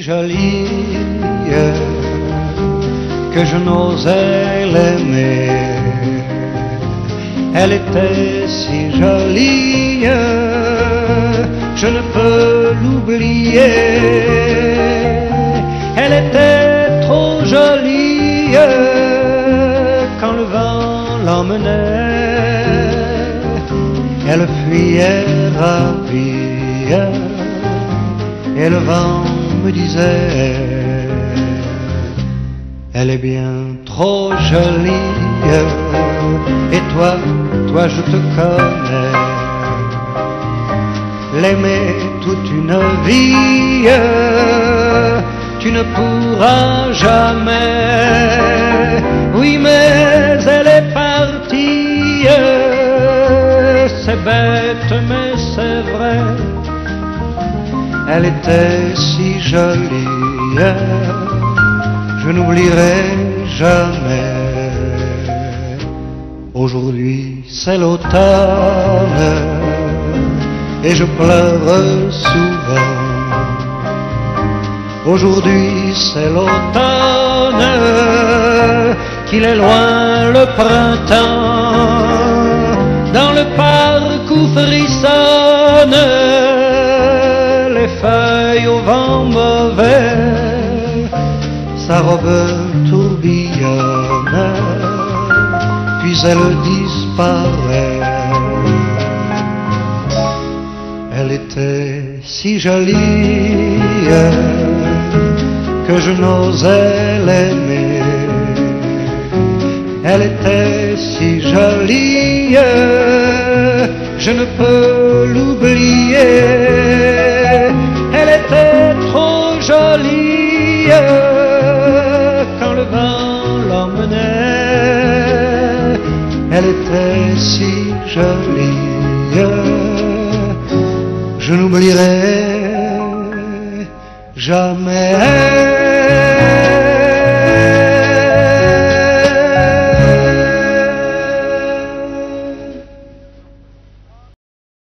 jolie que je n'osais l'aimer. Elle était si jolie, je ne peux l'oublier. Elle était trop jolie quand le vent l'emmenait. Elle fuyait ravie et le vent me disait. Elle est bien trop jolie. Et toi, toi je te connais. L'aimer toute une vie tu ne pourras jamais. Oui mais elle est partie. C'est bête mais c'est vrai elle était si jolie, je n'oublierai jamais. Aujourd'hui c'est l'automne et je pleure souvent. Aujourd'hui c'est l'automne, qu'il est loin le printemps, dans le parc où frissonne au vent mauvais, sa robe tourbillonne, puis elle disparaît. Elle était si jolie que je n'osais l'aimer. Elle était si jolie, je ne peux l'oublier Elle était si jolie, je n'oublierai jamais.